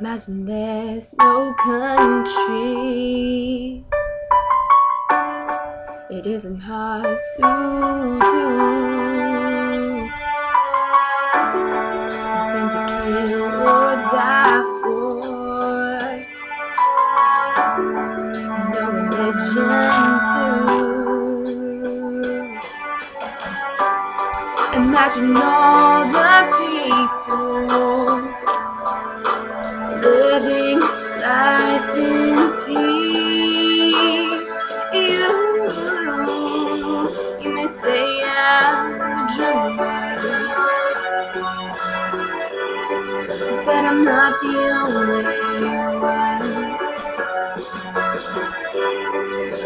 Imagine there's no countries. It isn't hard to do. Nothing to kill or die for. No religion too. Imagine all the people living life in peace. You, you may say I'm a dreamer, but I'm not the only one.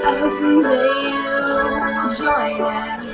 I hope someday you'll join us.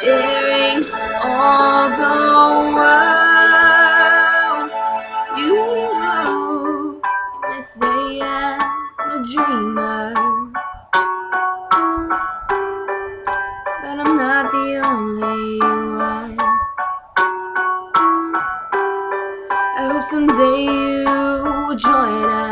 sharing all the world. You may say I'm a dreamer, but I'm not the only one. I hope someday you will join us.